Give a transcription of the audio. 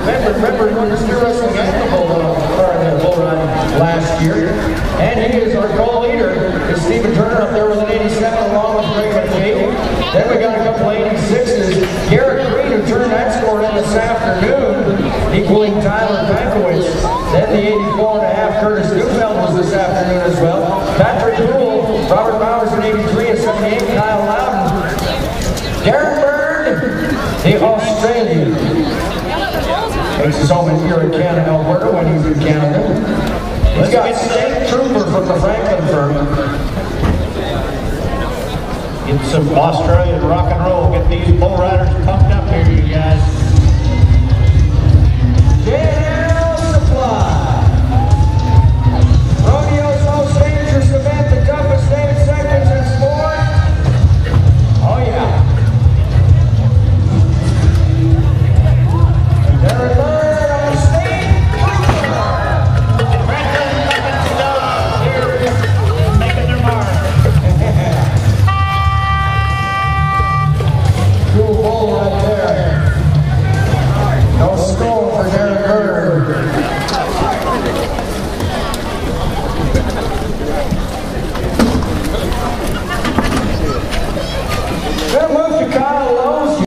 Remember, remember, won the wrestling uh, the bull, run last year. And he is our goal leader, is Stephen Turner up there with an 87 along with Greg McKay. Then we got a couple 86s. Garrett Green, who turned that score in this afternoon, equaling Tyler Pankewitz. Then the 84 and a half, Curtis Neufeld was this afternoon as well. Patrick Rule, Robert Bowers in 83 and 78, Kyle Loudon. Darren Bird, the Australian. Makes his home here in Canada, Alberta, when he's in Canada. He's got State Trooper from the Franklin firm. Get some Australian rock and roll. Get these bull riders pumped cool bowling right.